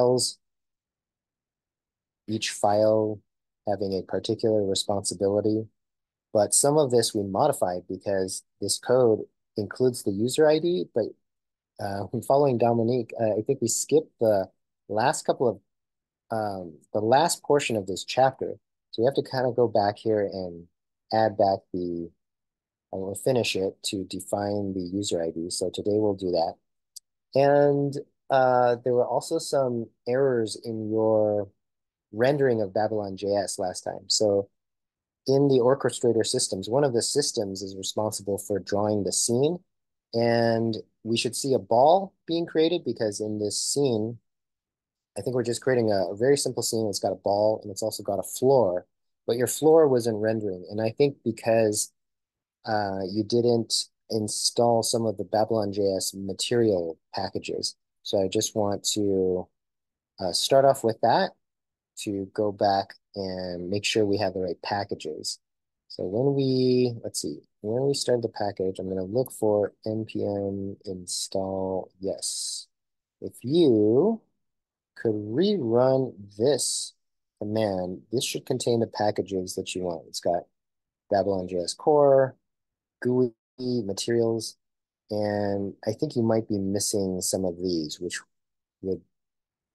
files, each file having a particular responsibility. But some of this we modified because this code includes the user ID, but uh, following Dominique, uh, I think we skipped the last couple of, um, the last portion of this chapter. So we have to kind of go back here and add back the, I will finish it to define the user ID. So today we'll do that. And uh, there were also some errors in your rendering of Babylon JS last time. So in the orchestrator systems, one of the systems is responsible for drawing the scene. And we should see a ball being created because in this scene, I think we're just creating a, a very simple scene. It's got a ball and it's also got a floor, but your floor was in rendering. And I think because uh, you didn't install some of the Babylon JS material packages. So I just want to uh, start off with that to go back and make sure we have the right packages. So when we, let's see, when we start the package, I'm going to look for npm install yes. If you could rerun this command, this should contain the packages that you want. It's got Babylon JS core, GUI materials, and I think you might be missing some of these, which would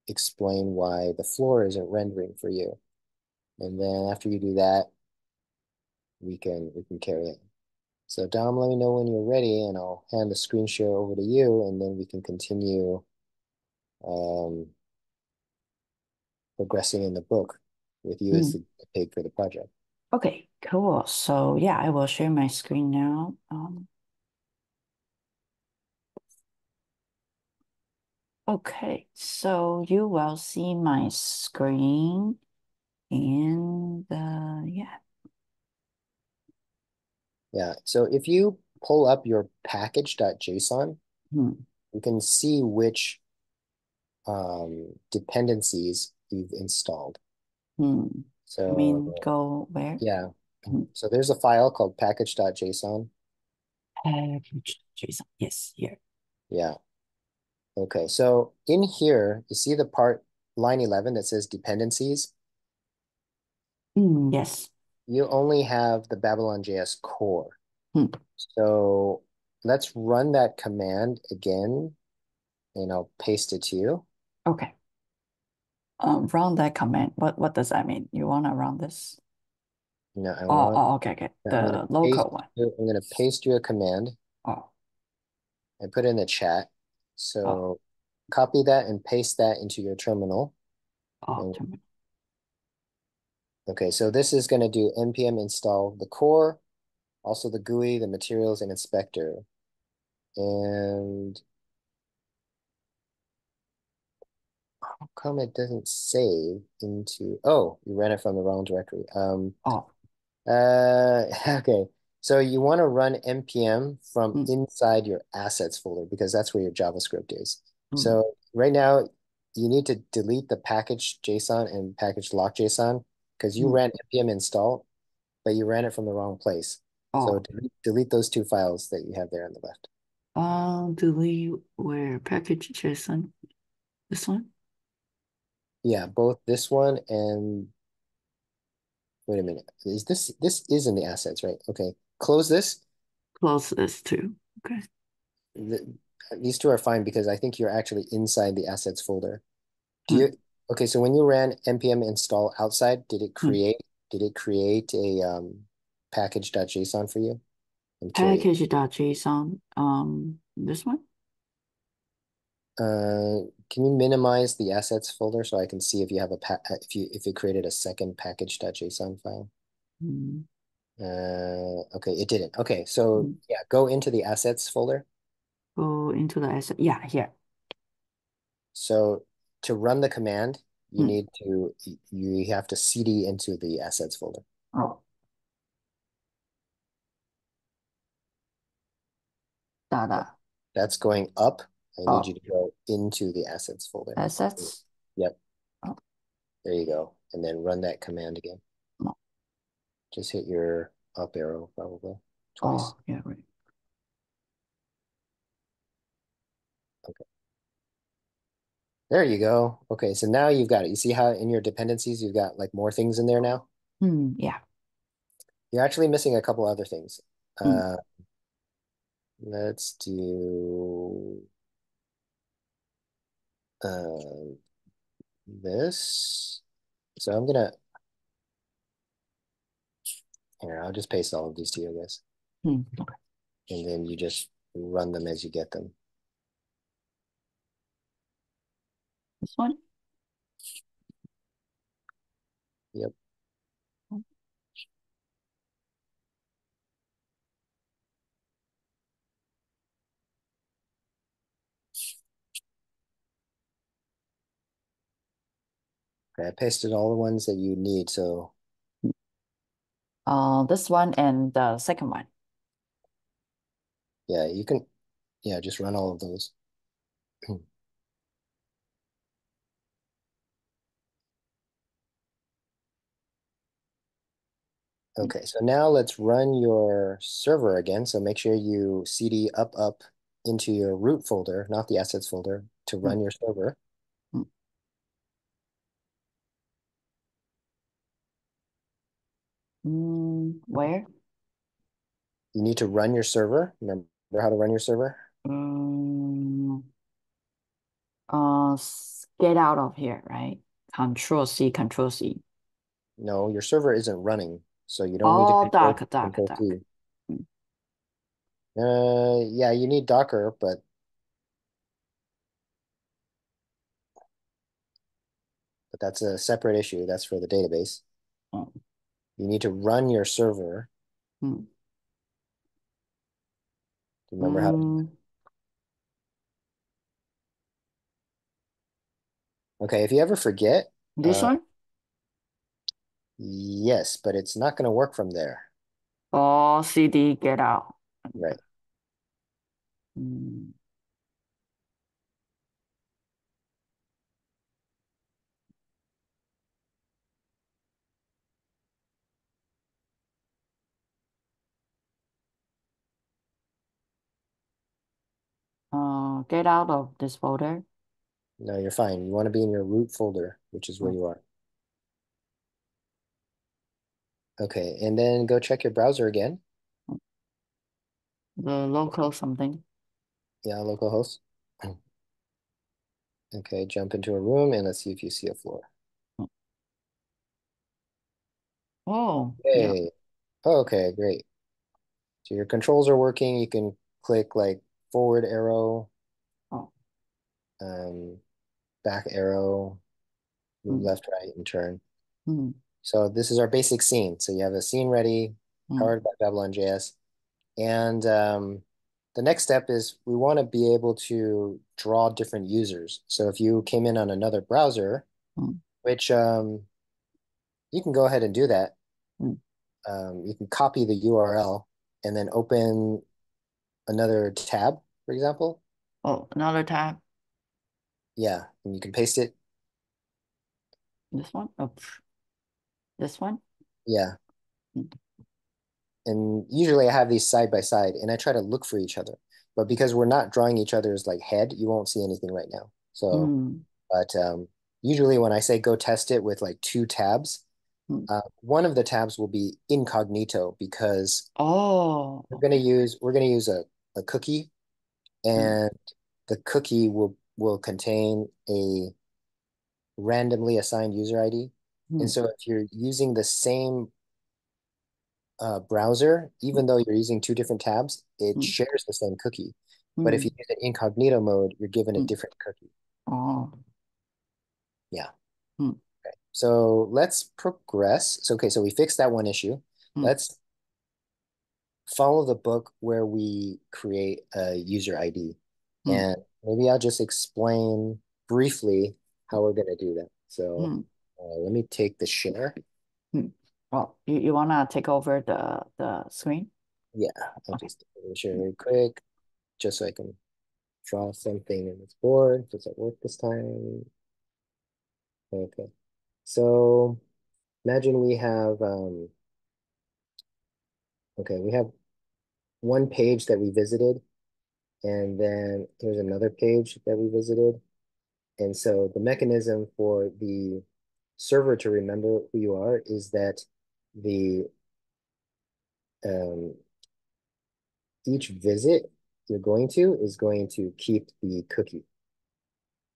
explain why the floor isn't rendering for you. And then after you do that, we can we can carry it. So Dom, let me know when you're ready and I'll hand the screen share over to you and then we can continue um, progressing in the book with you mm. as hmm. the pig for the project. Okay, cool. So yeah, I will share my screen now. Um, okay, so you will see my screen and uh, yeah. Yeah, so if you pull up your package.json, hmm. you can see which um, dependencies you've installed. Hmm. So I mean, go where? Yeah. Hmm. So there's a file called package.json. Package.json. Yes, here. Yeah. Okay. So in here, you see the part line 11 that says dependencies? Mm, yes. You only have the Babylon JS core. Hmm. So let's run that command again and I'll paste it to you. Okay. Um, run that command. What what does that mean? You want to run this? No, I Oh, want, oh, okay, okay. The local one. you- I'm gonna paste you a command Oh, and put it in the chat. So Oh. copy that and paste that into your terminal. oh, terminal. Okay, so this is gonna do npm install the core, also the GUI, the materials, and inspector. And how come it doesn't save into, oh, you ran it from the wrong directory. Um, Oh, uh, okay. So you want to run npm from mm. inside your assets folder because that's where your JavaScript is. Mm. So right now you need to delete the package JSON and package lock JSON because you mm. ran npm install, but you ran it from the wrong place. Oh. So delete, delete those two files that you have there on the left. Um, delete where package JSON. This one? Yeah, both this one and wait a minute. Is this this is in the assets, right? Okay. Close this. Close this too. Okay. The, these two are fine because I think you're actually inside the assets folder. Do hmm. you okay, so when you ran npm install outside, did it hmm. create hmm. did it create a um package.json for you? Package.json. Um this one? Uh, can you minimize the assets folder so I can see if you have a pa if you if it created a second package.json file? Mm. Uh, okay, it didn't. Okay, so mm. yeah, go into the assets folder. Go into the asset. Yeah, here. So to run the command, you mm. need to you have to cd into the assets folder. Oh. Da, da. That's going up I need oh. you to go into the assets folder. Assets? Yep. Oh. There you go. And then run that command again. Oh. Just hit your up arrow probably twice. Oh, yeah, right. Okay. There you go. Okay, so now you've got it. You see how in your dependencies you've got like more things in there now? Hmm, yeah. You're actually missing a couple other things. Hmm. Uh, let's do uh, this. So I'm gonna here, I'll just paste all of these to you, I guess. Hmm. Okay. And then you just run them as you get them. This one? Yep. Okay, I pasted all the ones that you need. So Uh, this one and the second one. yeah, you can, yeah, just run all of those. Okay, so now let's run your server again. So make sure you cd up up into your root folder, not the assets folder, to Hmm. run your server. Hmm. Where? You need to run your server. Remember how to run your server? Um, uh, get out of here, right? Control C, Control C. No, your server isn't running, so you don't need to Oh, control duck, duck, control. C. Hmm. Uh, yeah, you need Docker, but but that's a separate issue. That's for the database. Oh. You need to run your server. Hmm. Do you remember how to do Mm, Okay, if you ever forget, this uh, one? yes, but it's not going to work from there. Oh, CD, get out. Right. Mm. Uh, get out of this folder. No, you're fine. You want to be in your root folder, which is where Oh, you are. Okay, and then go check your browser again. the local something. Yeah, localhost. Okay, jump into a room and let's see if you see a floor. Oh, yeah. Hey. Okay, great. So your controls are working. You can click like forward arrow, Oh, um, back arrow, move mm, left, right, and turn. mm, So this is our basic scene. So you have a scene ready, mm, powered by Babylon.js. And um, the next step is we want to be able to draw different users. So if you came in on another browser, mm, which um, you can go ahead and do that. mm. Um, you can copy the URL and then open another tab, for example. Oh, another tab. Yeah, and you can paste it. This one? Oh, this one? Yeah. Mm, And usually I have these side by side and I try to look for each other. But because we're not drawing each other's like head, you won't see anything right now. So, mm, but um, usually when I say go test it with like two tabs, mm. uh, one of the tabs will be incognito because Oh, we're gonna use we're gonna use a, a cookie mm, and the cookie will will contain a randomly assigned user ID. And mm, so if you're using the same uh, browser, even though you're using two different tabs, it mm, shares the same cookie. But if you mm, use an incognito mode, you're given a mm. different cookie. Oh, Yeah. mm, So let's progress. So, okay, so we fixed that one issue. mm, Let's follow the book where we create a user ID. mm, And maybe I'll just explain briefly how we're going to do that. So mm, uh, let me take the share. mm. Oh, you, you wanna take over the the screen? Yeah, I'll Okay. just share really quick, just so I can draw something in this board. Does it work this time? Okay. So imagine we have, um, okay, we have one page that we visited, and then here's another page that we visited. And so the mechanism for the server to remember who you are is that the um, each visit you're going to is going to keep the cookie.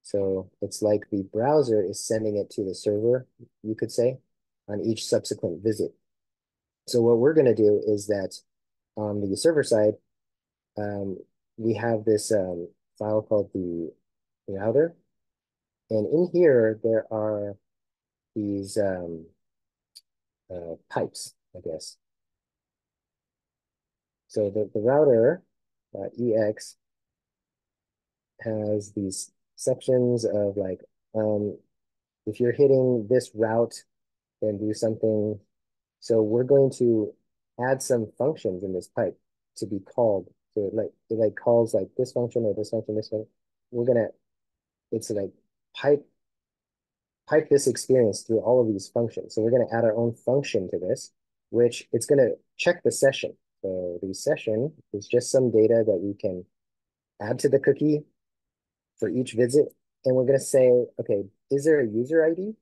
So it's like the browser is sending it to the server, you could say, on each subsequent visit. So what we're going to do is that on the server side, um, we have this um, file called the router. And in here, there are these um, uh, pipes, I guess. So the, the router uh, EX has these sections of like, um, if you're hitting this route, then do something. So we're going to add some functions in this pipe to be called. So it like it like calls like this function or this function, this one. We're gonna, it's like pipe pipe this experience through all of these functions. So we're going to add our own function to this, which it's going to check the session. So the session is just some data that we can add to the cookie for each visit. And we're going to say, okay, is there a user ID?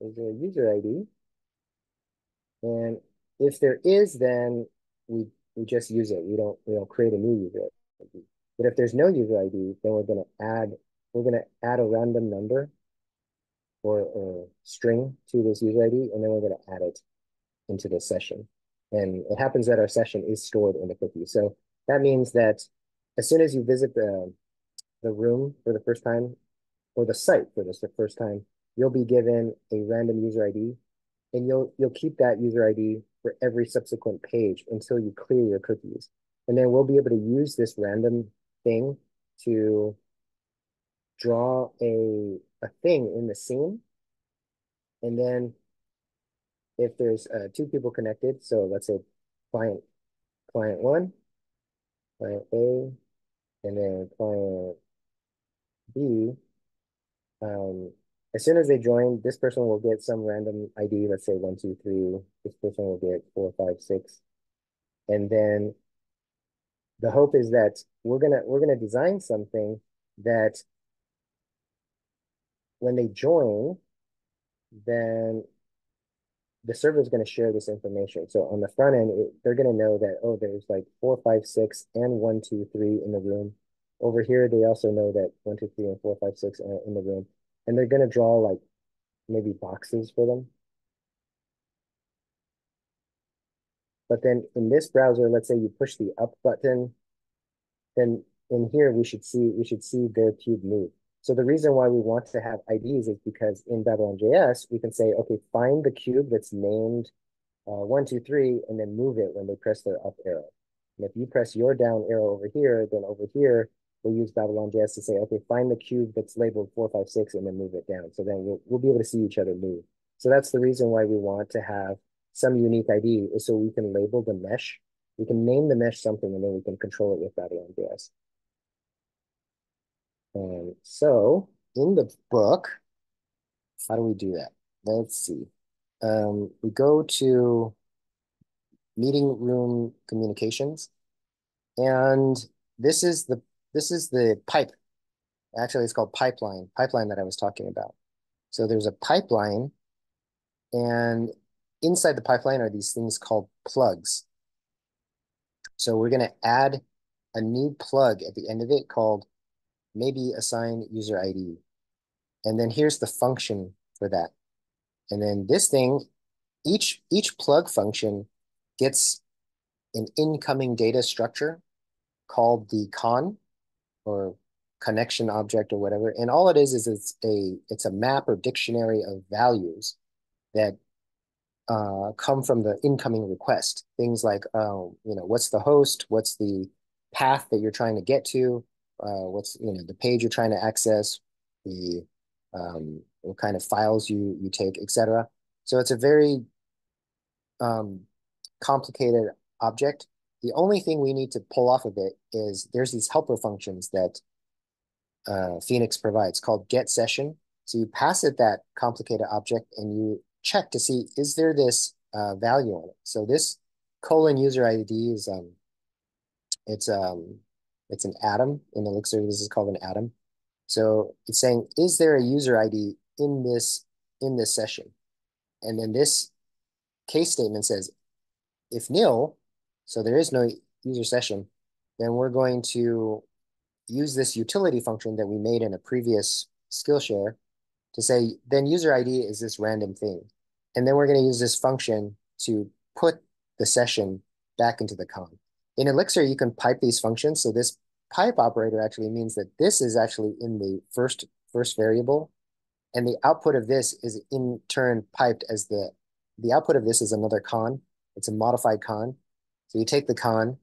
Is there a user ID? And if there is, then we we just use it. We don't we don't create a new user ID. But if there's no user ID, then we're going to add we're to add a random number or, a string to this user ID, and then we're going to add it into the session. And it happens that our session is stored in the cookie. So that means that as soon as you visit the, the room for the first time, or the site for this the first time, you'll be given a random user ID, and you'll you'll keep that user ID for every subsequent page until you clear your cookies. And then we'll be able to use this random thing to draw a, a thing in the scene. And then if there's uh, two people connected, so let's say client, client one, client A, and then client B, um, as soon as they join, this person will get some random ID, let's say one, two, three. This person will get four, five, six. And then the hope is that we're gonna we're gonna design something that when they join, then the server is going to share this information. So on the front end, it, they're going to know that, oh, there's like four, five, six, and one, two, three in the room. Over here, they also know that one, two, three, and four, five, six are in the room. And they're going to draw like maybe boxes for them. But then in this browser, let's say you push the up button, then in here we should see we should see their cube move. So the reason why we want to have IDs is because in Babylon.js, we can say, okay, find the cube that's named uh, one, two, three, and then move it when they press their up arrow. And if you press your down arrow over here, then over here, we'll use Babylon.js to say, okay, find the cube that's labeled four, five, six, and then move it down. So then we'll, we'll be able to see each other move. So that's the reason why we want to have some unique ID is so we can label the mesh. We can name the mesh something, and then we can control it with Babylon.js. And so in the book, how do we do that? Let's see. Um, we go to meeting room communications, and this is the this is the pipe. Actually, it's called pipeline, pipeline that I was talking about. So there's a pipeline, and inside the pipeline are these things called plugs. So we're going to add a new plug at the end of it called maybe assign user ID. And then here's the function for that. And then this thing, each, each plug function gets an incoming data structure called the conn or connection object or whatever. And all it is is it's a it's a map or dictionary of values that uh, come from the incoming request. Things like, um, you know, what's the host? What's the path that you're trying to get to? uh, what's you know the page you're trying to access, the um, what kind of files you you take, etc. So it's a very um, complicated object. The only thing we need to pull off of it is there's these helper functions that uh, Phoenix provides called get session. So you pass it that complicated object and you check to see, is there this uh, value on it? So this colon user ID is, um, it's um, it's an atom in Elixir. This is called an atom. So it's saying, is there a user ID in this in this session? And then this case statement says, if nil, so there is no user session, then we're going to use this utility function that we made in a previous Skillshare to say, then user ID is this random thing. And then we're going to use this function to put the session back into the conn. In Elixir, you can pipe these functions. So this pipe operator actually means that this is actually in the first, first variable. And the output of this is in turn piped as the, the output of this is another conn. It's a modified conn. So you take the conn,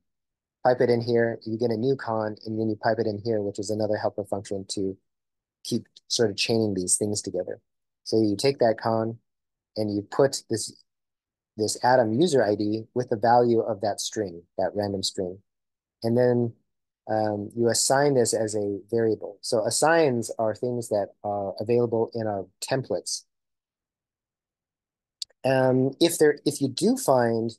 pipe it in here, you get a new conn, and then you pipe it in here, which is another helper function to keep sort of chaining these things together. So you take that conn and you put this this Atom user ID with the value of that string, that random string. And then um, you assign this as a variable. So assigns are things that are available in our templates. Um, if there, if you do find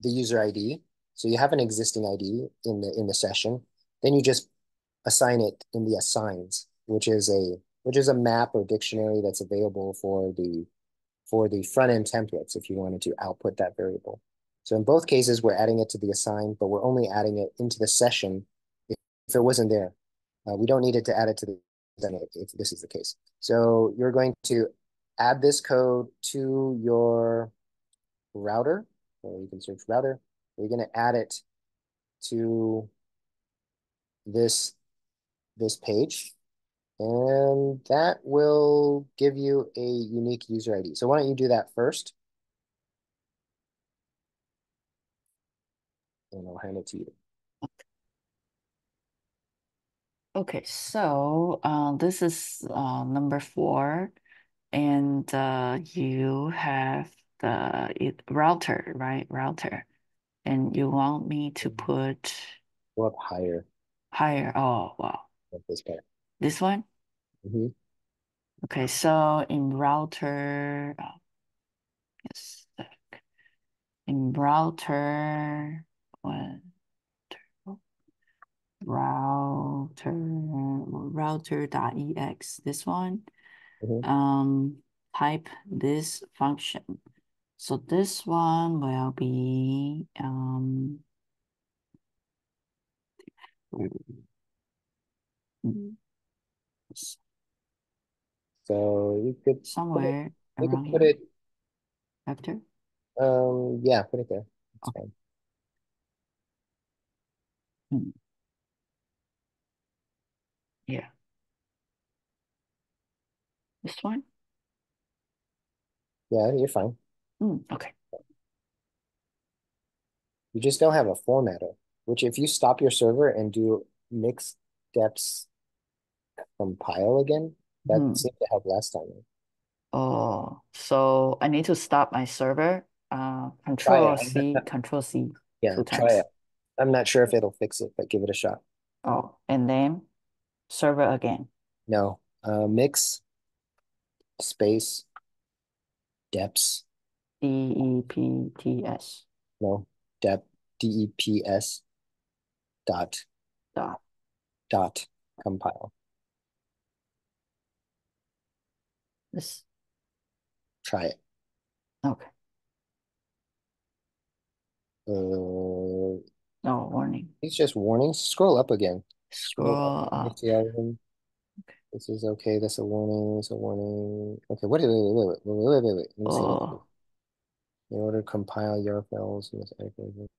the user ID, so you have an existing ID in the in the session, then you just assign it in the assigns, which is a which is a map or dictionary that's available for the for the front end templates if you wanted to output that variable. So in both cases, we're adding it to the assign, but we're only adding it into the session if, if it wasn't there. Uh, we don't need it to add it to the if this is the case. So you're going to add this code to your router, or you can search router. You're going to add it to this, this page. And that will give you a unique user ID. So why don't you do that first? And I'll hand it to you. Okay, so uh, this is uh, number four, and uh, you have the it, router, right? Router, and you want me to put Go up higher. higher. Oh, wow. This part. This one? Mm -hmm. Okay, so in router, oh, yes, in router, one, two, router, router.ex, this one, mm -hmm. um, type this function. So this one will be, um, so you could somewhere put it, you could put it after. Um, yeah, put it there. That's okay. fine. Hmm. Yeah. This one? Yeah, you're fine. Hmm. okay. You just don't have a formatter, which if you stop your server and do mix deps compile again, that hmm. seemed to help last time. Oh, so I need to stop my server. Uh, control C, control C. Yeah, try it. I'm not sure if it'll fix it, but give it a shot. Oh, and then server again. No, uh, mix space deps. D E P T S. No, dep D E P S dot dot dot compile. This try it. Okay. Uh, no warning. It's just warnings. Scroll up again. Scroll, up. Okay. This is okay. That's a warning. That's a warning. Okay. What? Wait, wait, wait, wait, wait, wait, wait, wait. Oh. In order to compile your files in this.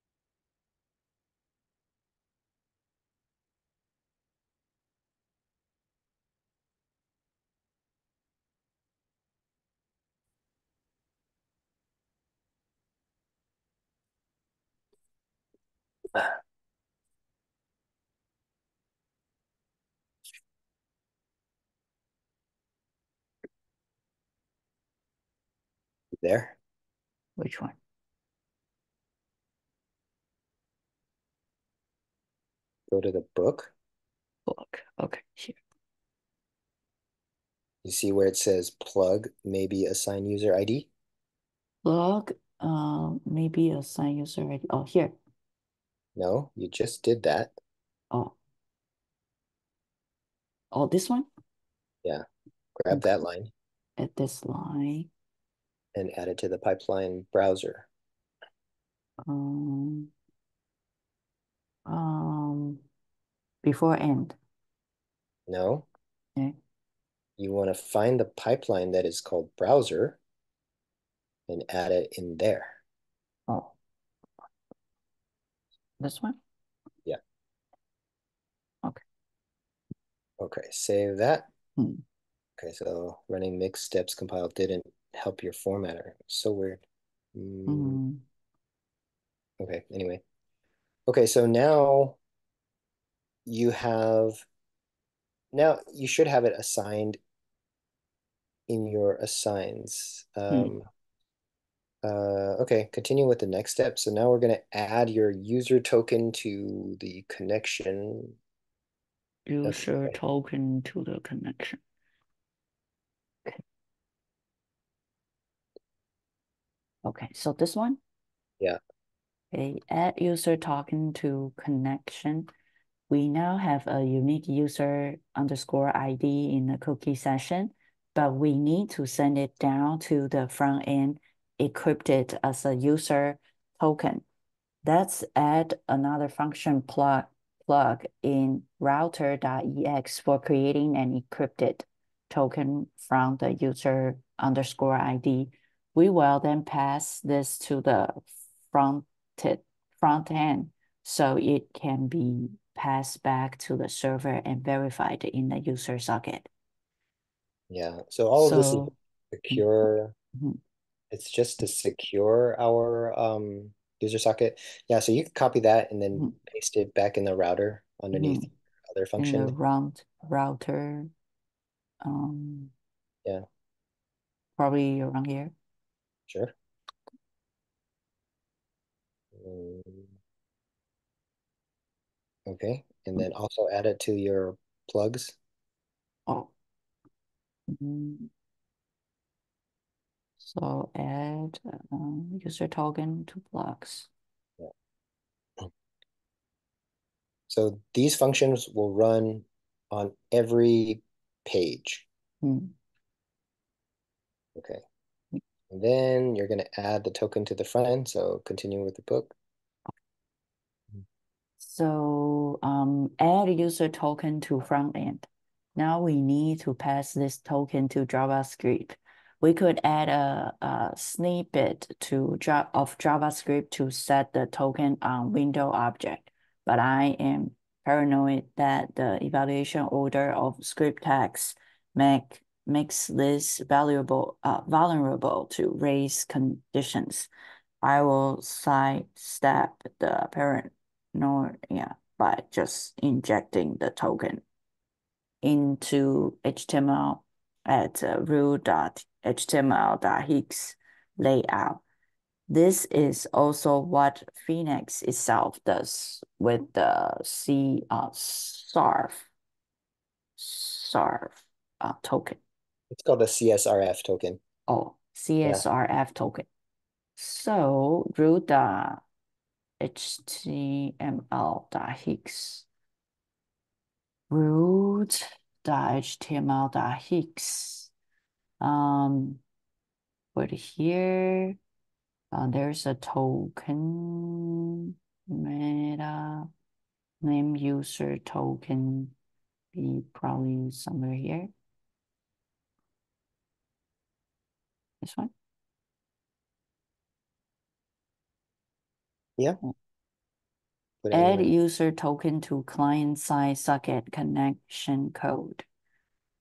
Which one? Go to the book. Book. Okay, here. You see where it says plug, maybe assign user ID? Plug, um, maybe assign user ID. Oh, here. No, you just did that. Oh. Oh, this one? Yeah, grab that line At this line. And add it to the pipeline browser. Um, um, before end. No, Okay. you want to find the pipeline that is called browser and add it in there. Oh, this one? Yeah. Okay. Okay, save that. Hmm. Okay, so running mix deps compile didn't help your formatter. So weird. Mm, Hmm. okay, anyway. Okay, so now you have, now you should have it assigned in your assigns. Um, uh, okay, continue with the next step. So now we're going to add your user token to the connection. User token to the connection. Okay, so this one? Yeah. Okay, add user token to connection. We now have a unique user underscore ID in the cookie session, but we need to send it down to the front end encrypted as a user token. Let's add another function plug plug in router.ex for creating an encrypted token from the user underscore ID. We will then pass this to the front, front end so it can be passed back to the server and verified in the user socket. Yeah, so all of this is So, secure. mhm, It's just to secure our um, user socket. Yeah, so you can copy that and then Mhm. paste it back in the router underneath Mhm. other in the function. round router, um, Yeah, probably around here. Sure. Mm, Okay, and then also add it to your plugs. Oh. So add um, user token to blocks. So these functions will run on every page. Hmm. Okay. And then you're going to add the token to the front end. So continue with the book. So um, add user token to front end. Now we need to pass this token to JavaScript. We could add a, a snippet to of JavaScript to set the token on window object, but I am paranoid that the evaluation order of script tags make makes this valuable uh, vulnerable to race conditions. I will sidestep the yeah by just injecting the token into HTML at uh, root.html.heex layout. This is also what Phoenix itself does with the C uh, SARF SARF uh, token. It's called the CSRF token. Oh, CSRF token. So root html.heex root.html.heex um but here. Uh, there's a token meta name user token. Be probably somewhere here this one Yeah. Mm. Put add user token to client-side socket connection code.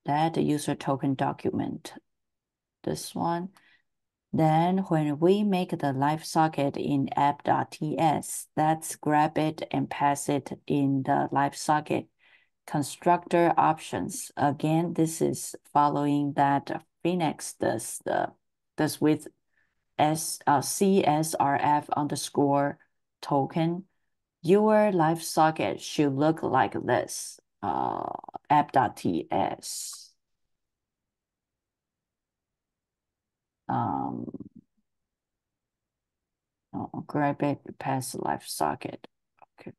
That user token document. This one. Then when we make the live socket in app.ts, let's grab it and pass it in the live socket constructor options. Again, this is following that Phoenix does the does with S uh, CSRF underscore token your live socket should look like this, uh, app.ts. Um, oh, grab it past live socket. Okay.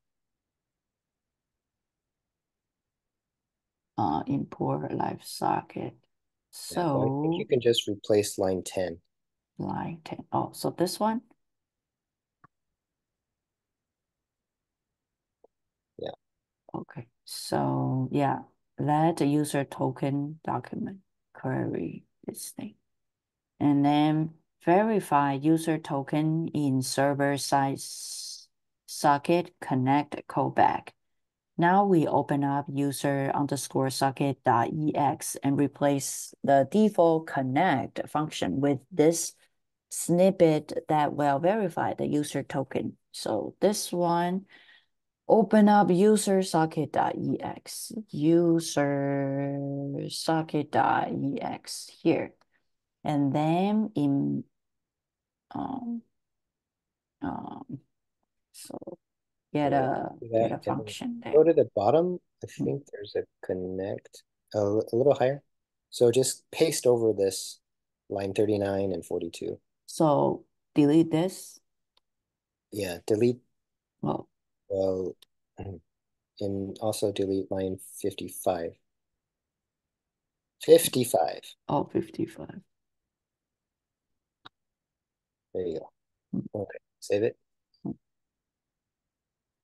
uh, import live socket. Yeah, well, I think So you can just replace line 10. line 10. Oh, so this one? Yeah. Okay. So yeah, let user token document query this thing. And then verify user token in server side socket connect callback. Now we open up user underscore socket dot ex and replace the default connect function with this snippet that will verify the user token. So this one, open up user socket dot ex, user socket dot ex here. And then in um um so get a get a function there. Go to the bottom. I Hmm. think there's a connect a, a little higher. So just paste over this line 39 and 42. So delete this. Yeah, delete. Well, Well, and also delete line 55. 55. oh, 55. There you go. Hmm. Okay, save it.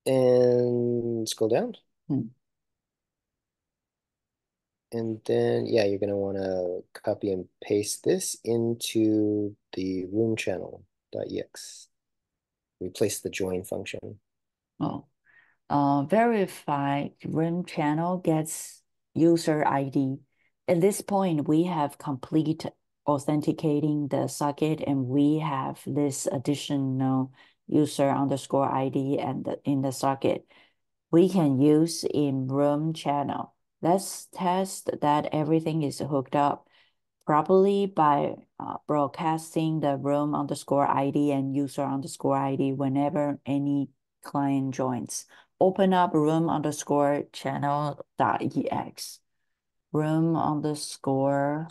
And scroll down. Hmm. And then, yeah, you're going to want to copy and paste this into the room channel.ex. Replace the join function. Oh, uh, verify room channel gets user ID. At this point, we have complete authenticating the socket and we have this additional user underscore ID and in the socket we can use in room channel. Let's test that everything is hooked up properly by uh, broadcasting the room underscore ID and user underscore ID whenever any client joins. Open up room underscore channel dot ex. Room underscore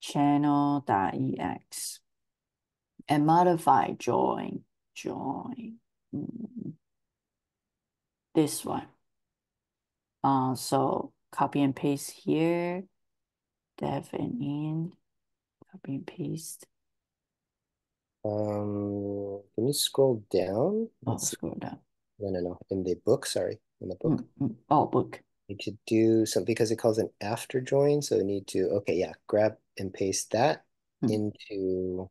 channel dot ex. And modify join, join. Mm. This one. Uh, so copy and paste here, dev and in, copy and paste. Um, can you scroll down? Oh, Let's scroll down. No, no, no. In the book, sorry. In the book. Mm, mm. Oh, book. Need to do something because it calls an after join. So we need to, okay, yeah, grab and paste that Hmm. into,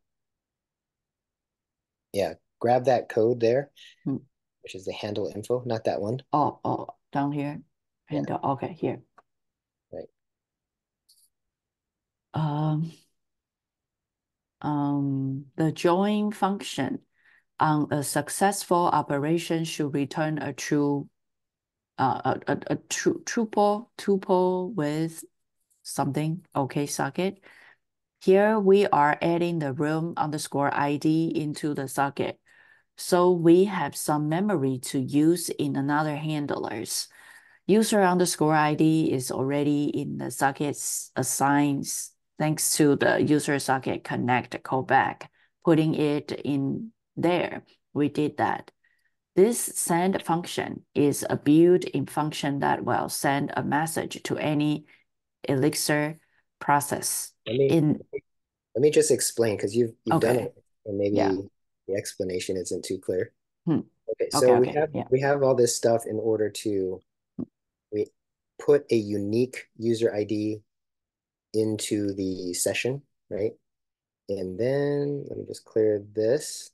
yeah, grab that code there, Hmm. which is the handle info, not that one. Oh, oh, down here. Yeah. And uh, okay, here. Right. Um, um, the join function on a successful operation should return a true, uh, a, a, a true tuple, tuple with something, okay, socket. Here we are adding the room underscore ID into the socket. So we have some memory to use in another handlers. User underscore ID is already in the sockets assigns thanks to the user socket connect callback, putting it in there. We did that. This send function is a built-in function that will send a message to any Elixir process. Let me, In let me just explain because you've, you've done it and maybe Yeah. the explanation isn't too clear. Hmm. Okay, Okay, so we have, yeah. we have all this stuff in order to, we put a unique user ID into the session, right? And then let me just clear this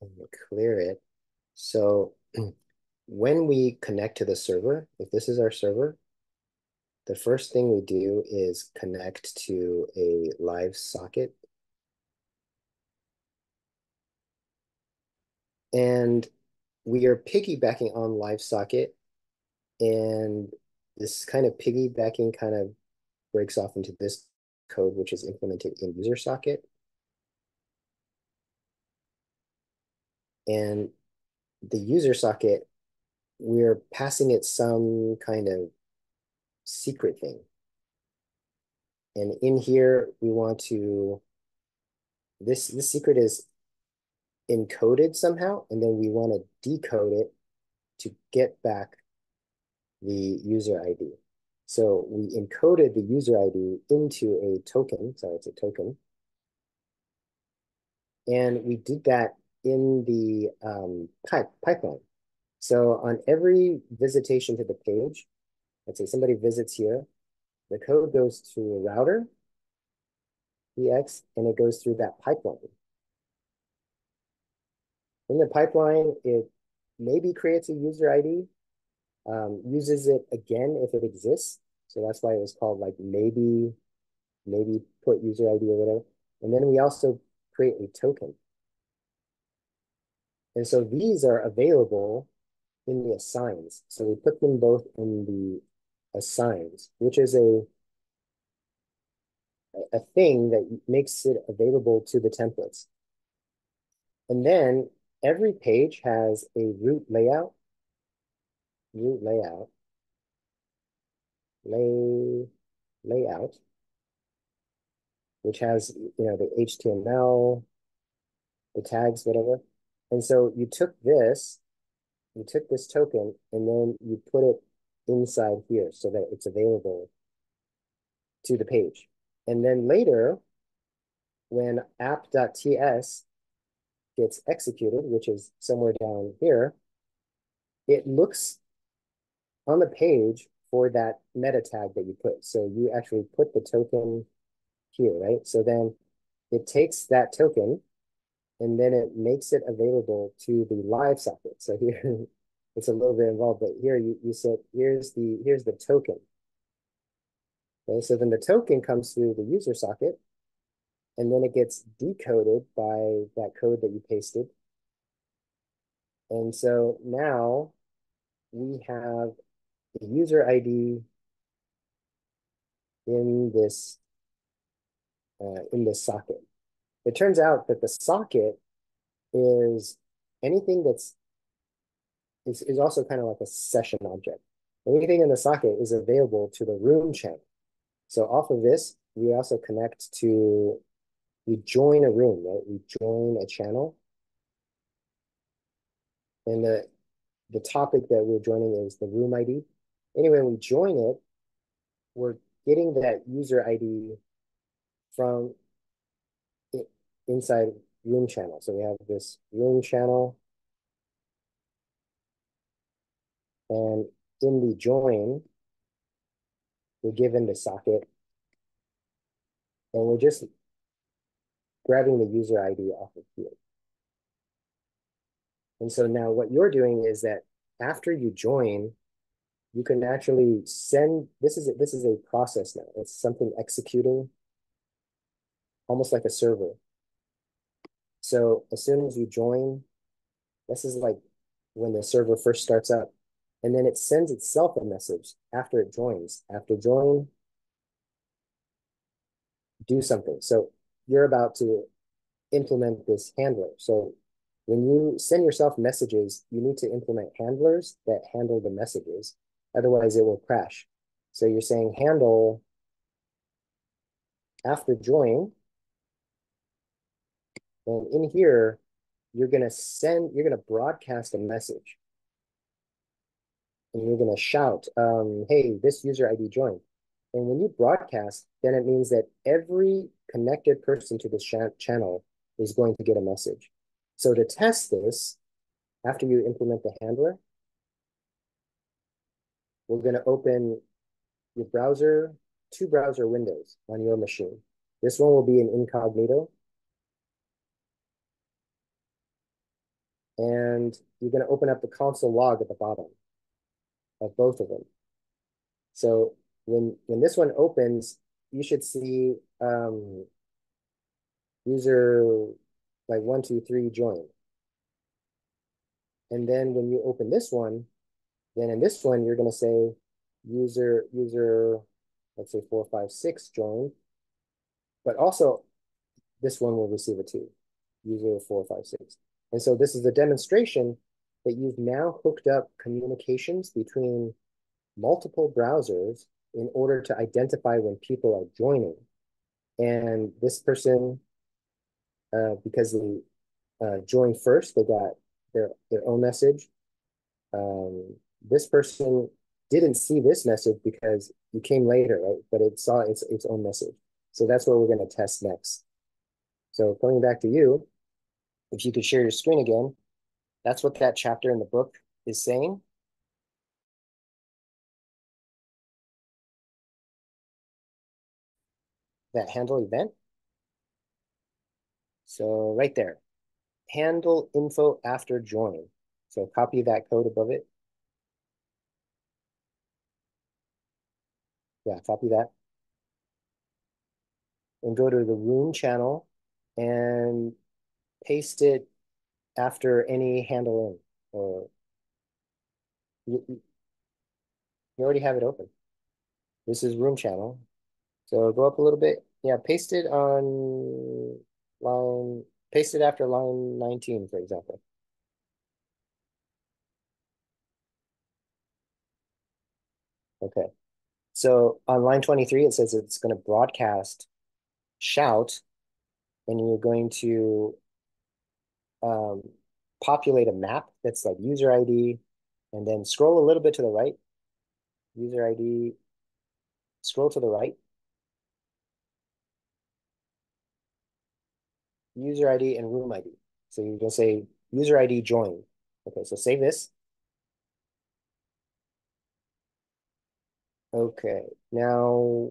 and clear it. So when we connect to the server, if this is our server, the first thing we do is connect to a live socket. And we are piggybacking on live socket. And this kind of piggybacking kind of breaks off into this code, which is implemented in user socket. And the user socket, we're passing it some kind of secret thing. And in here, we want to, this, this secret is encoded somehow, and then we want to decode it to get back the user ID. So we encoded the user ID into a token. Sorry, it's a token. And we did that in the um, pipe, pipeline. So on every visitation to the page, let's say somebody visits here, the code goes to a router, EX, and it goes through that pipeline. In the pipeline, it maybe creates a user ID, um, uses it again if it exists. So that's why it was called like maybe, maybe put user ID or whatever. And then we also create a token. And so these are available in the assigns. So we put them both in the assigns, which is a a thing that makes it available to the templates. And then every page has a root layout, root layout, lay layout, which has you know the HTML, the tags, whatever. And so you took this, you took this token, and then you put it inside here so that it's available to the page. And then later, when app.ts gets executed, which is somewhere down here, it looks on the page for that meta tag that you put. So you actually put the token here, right? So then it takes that token and then it makes it available to the live socket. So here it's a little bit involved, but here you, you said, here's the, here's the token. Okay, so then the token comes through the user socket and then it gets decoded by that code that you pasted. And so now we have a user ID in this uh, in this socket. It turns out that the socket is anything that's is, is also kind of like a session object. Anything in the socket is available to the room channel. So off of this, we also connect to, we join a room, right? We join a channel. And the, the topic that we're joining is the room ID. Anyway, we join it, we're getting that user ID from inside room channel. So we have this room channel. And in the join, we're given the socket. And we're just grabbing the user ID off of here. And so now what you're doing is that after you join, you can actually send, this is a, this is a process now. It's something executing almost like a server. So as soon as you join, this is like when the server first starts up, and then it sends itself a message after it joins. After join, do something. So you're about to implement this handler. So when you send yourself messages, you need to implement handlers that handle the messages. Otherwise, it will crash. So you're saying handle after join and in here, you're going to send, you're going to broadcast a message. And you're going to shout, um, hey, this user ID joined. And when you broadcast, then it means that every connected person to this channel is going to get a message. So to test this, after you implement the handler, we're going to open your browser, two browser windows on your machine. This one will be in incognito, and you're going to open up the console log at the bottom of both of them. So when when this one opens, you should see um, user like one, two, three join. And then when you open this one, then in this one, you're going to say user, user, let's say four, five, six join. But also this one will receive a two, user four, five, six. And so this is a demonstration that you've now hooked up communications between multiple browsers in order to identify when people are joining. And this person, uh, because they uh, joined first, they got their, their own message. Um, this person didn't see this message because you came later, right? But it saw its its own message. So that's what we're going to test next. So coming back to you, if you could share your screen again, that's what that chapter in the book is saying. That handle event. So right there, handle info after join. So copy that code above it. Yeah, copy that. And go to the room channel and paste it after any handle in or you, you already have it open. This is room channel. So go up a little bit. Yeah, paste it on line, paste it after line 19, for example. Okay. So on line 23, it says it's going to broadcast shout, and you're going to um, populate a map that's like user ID, and then scroll a little bit to the right. User ID, scroll to the right. User ID and room ID. So going to say user ID join. Okay, so save this. Okay, now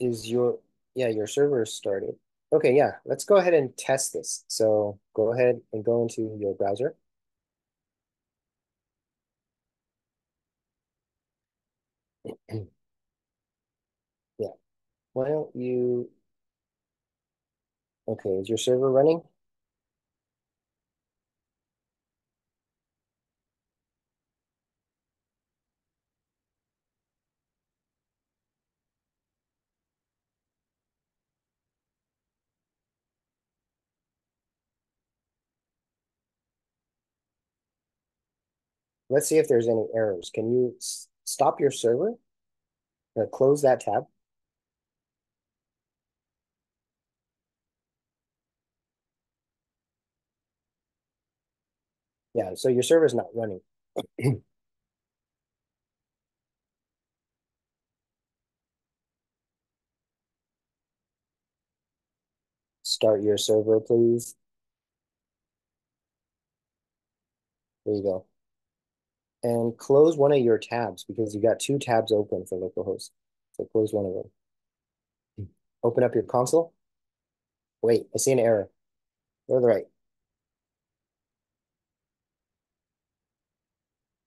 is your, yeah, your server started. Okay, yeah, let's go ahead and test this. So go ahead and go into your browser. Yeah, why don't you, okay, is your server running? Let's see if there's any errors. Can you stop your server? Uh, close that tab. Yeah, so your server's not running. Start your server, please. There you go. And close one of your tabs because you got two tabs open for localhost. So close one of them. Open up your console. Wait, I see an error. Go to the right.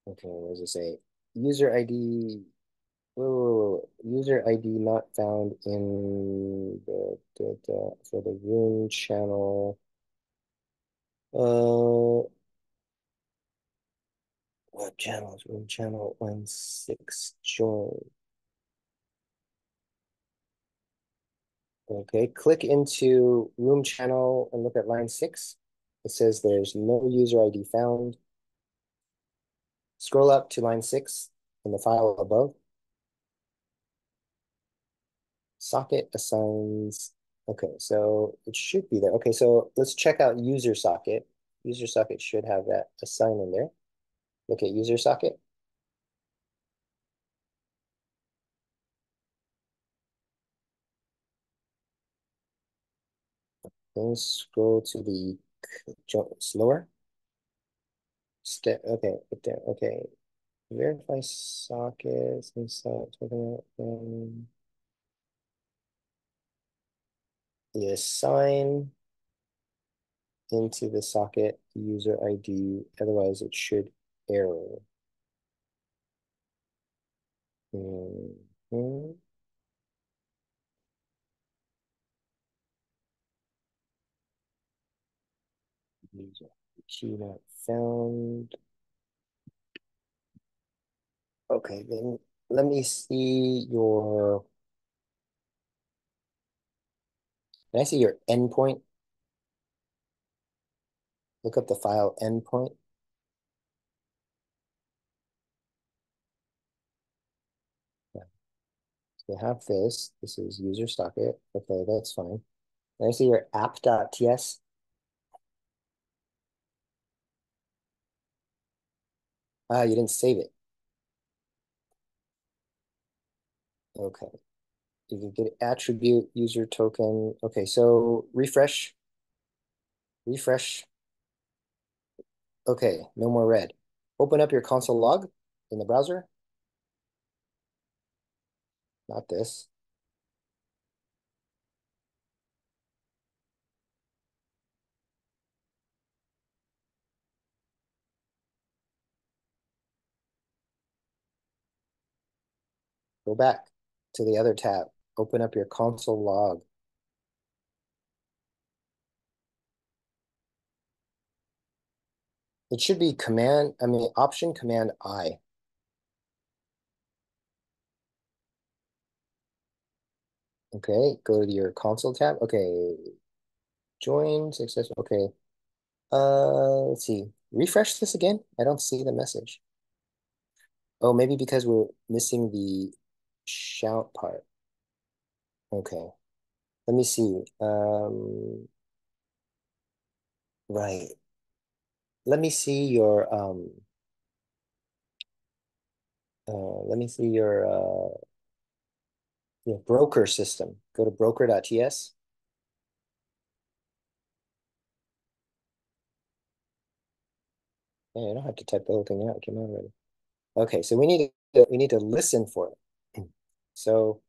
Okay, what does it say? User ID. Whoa, whoa, whoa. User ID not found in the, the, the for the room channel. Uh, what channels? Room channel one six join. Okay, click into room channel and look at line six. It says there's no user ID found. Scroll up to line six in the file above. Socket assigns, okay, so it should be there. Okay, so let's check out user socket. User socket should have that assign in there. Look at user socket. Then scroll to the slower. Step, okay, there, okay. Verify sockets and stuff. Um, the assign into the socket user ID, otherwise it should error. Mm -hmm. Key not found. Okay, then let me see your, can I see your endpoint? Look up the file endpoint. you have this. This is user socket. Okay, that's fine. And I see your app.ts. Ah, you didn't save it. Okay. You can get attribute, user token. Okay, so refresh. Refresh. Okay, no more red. Open up your console log in the browser not this. Go back to the other tab. Open up your console log. It should be command, I mean, option command I. Okay, go to your console tab. Okay, join success. Okay, uh, let's see. Refresh this again. I don't see the message. Oh, maybe because we're missing the shout part. Okay, let me see. Um, right. Let me see your um. Uh, let me see your uh your broker system. Go to broker.ts. Yeah, you don't have to type the whole thing out. It came out already. Okay, so we need to we need to listen for it. So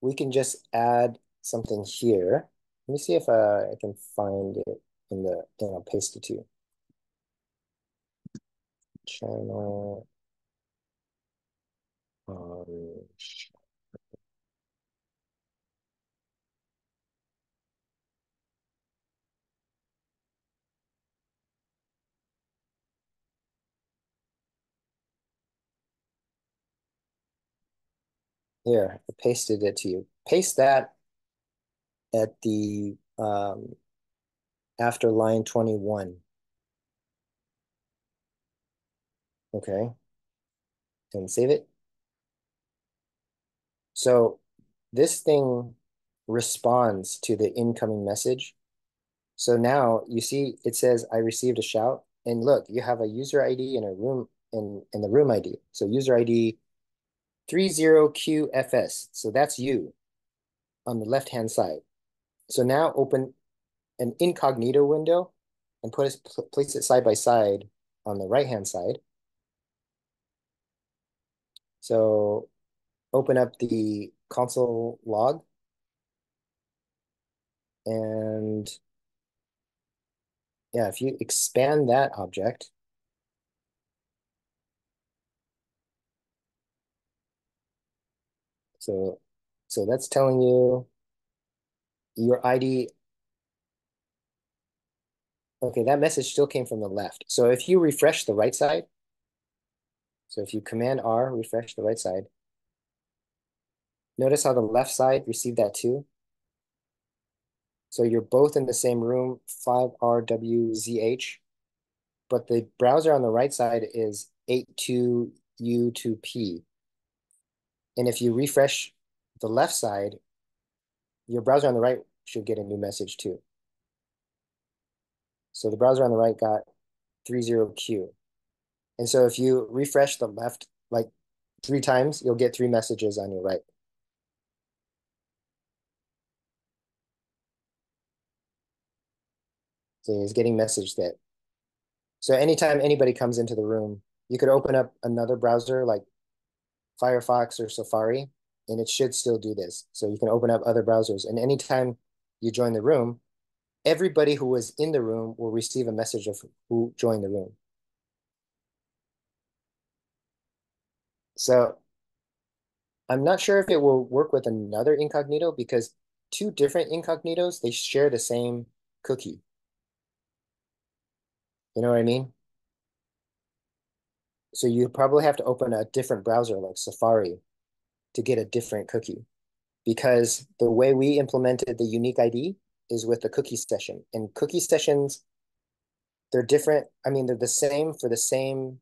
we can just add something here. Let me see if uh, I can find it in the, and I'll paste it to you. Channel. Um, here, I pasted it to you. Paste that at the um, after line 21. Okay. And save it. So this thing responds to the incoming message. So now you see it says I received a shout. And look, you have a user ID and a room and, and the room ID. So user ID 30QFS. So that's you on the left-hand side. So now open an incognito window and put it, place it side by side on the right-hand side. So open up the console log and yeah, if you expand that object, so so that's telling you your ID. Okay, that message still came from the left. So if you refresh the right side, so if you Command R, refresh the right side, notice how the left side received that too. So you're both in the same room, 5RWZH, but the browser on the right side is 82U2P. And if you refresh the left side, your browser on the right should get a new message too. So the browser on the right got 30Q. And so if you refresh the left like three times, you'll get three messages on your right. So he's getting message that. So anytime anybody comes into the room, you could open up another browser like Firefox or Safari, and it should still do this. So you can open up other browsers, and anytime you join the room, everybody who was in the room will receive a message of who joined the room. So I'm not sure if it will work with another incognito because two different incognitos, they share the same cookie. You know what I mean? So you probably have to open a different browser like Safari to get a different cookie because the way we implemented the unique ID is with the cookie session and cookie sessions, they're different. I mean, they're the same for the same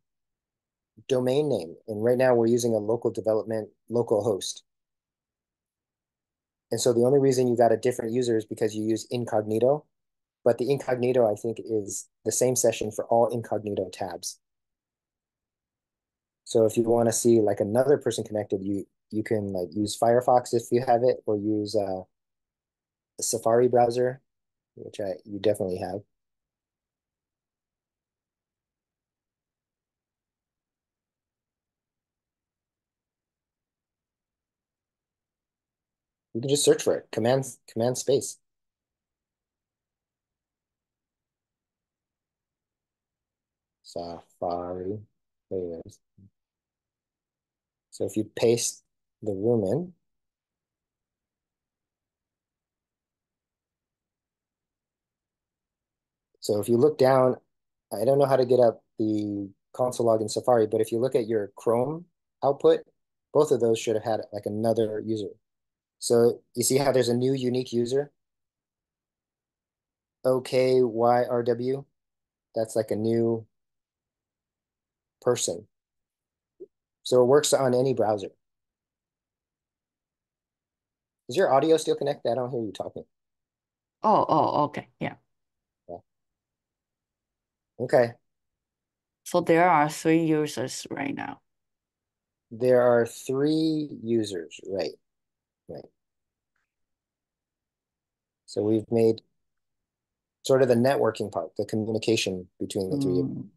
domain name. And right now we're using a local development local host. And so the only reason you got a different user is because you use incognito, but the incognito, I think, is the same session for all incognito tabs. So if you want to see like another person connected, you you can like use Firefox if you have it, or use uh, a Safari browser, which I you definitely have. You can just search for it, command command space. Safari. There it is. So if you paste the room in, so if you look down, I don't know how to get up the console log in Safari, but if you look at your Chrome output, both of those should have had like another user. So you see how there's a new unique user? OKYRW. That's like a new person. So it works on any browser. Is your audio still connected? I don't hear you talking. Oh, oh, okay. Yeah. Yeah. Okay. So there are three users right now. There are three users, right? Right. So we've made sort of the networking part, the communication between the three. Mm.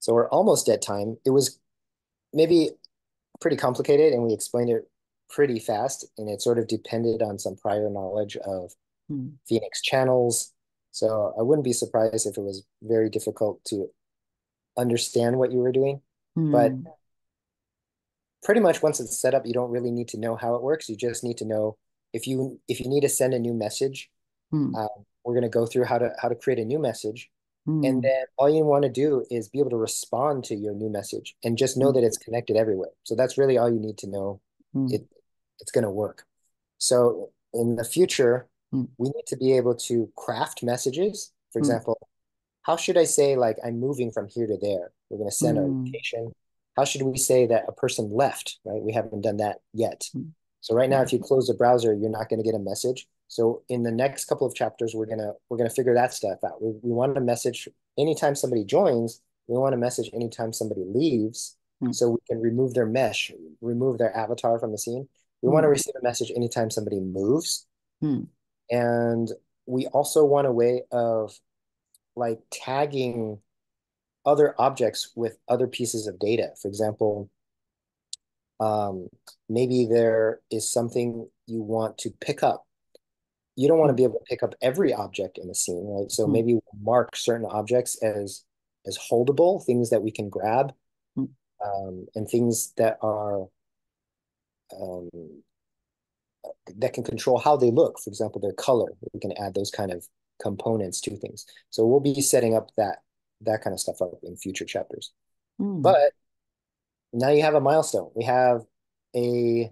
So we're almost at time. It was maybe pretty complicated and we explained it pretty fast and it sort of depended on some prior knowledge of Mm. Phoenix channels. So I wouldn't be surprised if it was very difficult to understand what you were doing. But Mm. pretty much once it's set up, you don't really need to know how it works. You just need to know if you if you need to send a new message, Mm. um, we're going to go through how to how to create a new message. And Mm. then all you want to do is be able to respond to your new message and just know Mm. that it's connected everywhere. So that's really all you need to know. Mm. It it's going to work. So in the future, Mm. we need to be able to craft messages. For Mm. example, how should I say like I'm moving from here to there? We're going to send a Mm. location. How should we say that a person left, right? We haven't done that yet. Mm. So right now, if you close the browser, you're not going to get a message. So in the next couple of chapters, we're gonna we're gonna figure that stuff out. We we want a message anytime somebody joins. We want a message anytime somebody leaves, Mm. so we can remove their mesh, remove their avatar from the scene. We want to Mm. receive a message anytime somebody moves, Mm. and we also want a way of like tagging other objects with other pieces of data. For example, um, maybe there is something you want to pick up. You don't want to be able to pick up every object in the scene, right? So Mm. maybe we'll mark certain objects as as holdable, things that we can grab, Mm. um, and things that are um, that can control how they look. For example, their color. We can add those kind of components to things. So we'll be setting up that that kind of stuff up in future chapters. Mm. But now you have a milestone. We have a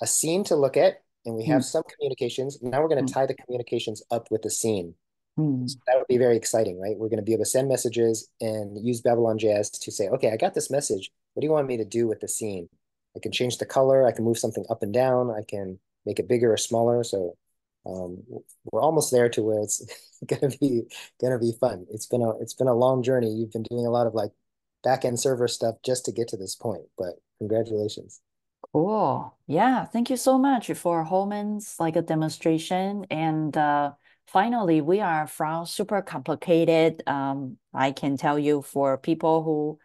a scene to look at, and we have Mm. some communications. Now we're going to Mm. tie the communications up with the scene. Mm. So that would be very exciting, right? We're going to be able to send messages and use Babylon JS to say, okay, I got this message. What do you want me to do with the scene? I can change the color. I can move something up and down. I can make it bigger or smaller. So um, we're almost there to where it's gonna be gonna be fun. It's been a it's been a long journey. You've been doing a lot of like back end server stuff just to get to this point, but congratulations. Cool. Yeah, thank you so much for Homan's like a demonstration. And uh, finally, we are from super complicated. Um, I can tell you for people who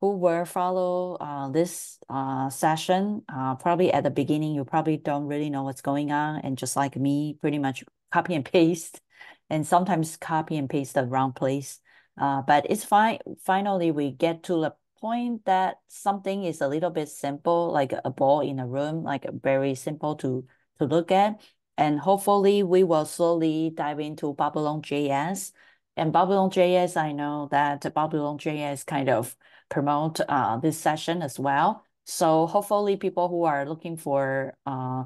who will follow uh, this uh, session, uh, probably at the beginning, you probably don't really know what's going on. And just like me, pretty much copy and paste, and sometimes copy and paste the wrong place. Uh, but it's fine. Finally, we get to the point that something is a little bit simple, like a ball in a room, like very simple to to look at. And hopefully we will slowly dive into Babylon JS. And Babylon JS, I know that Babylon JS kind of promote uh, this session as well. So hopefully people who are looking for uh,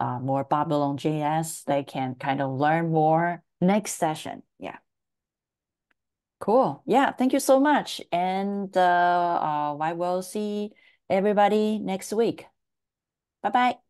uh, more Babylon JS, they can kind of learn more next session. Yeah. Cool. Yeah, thank you so much. And uh, uh, I will see everybody next week. Bye bye.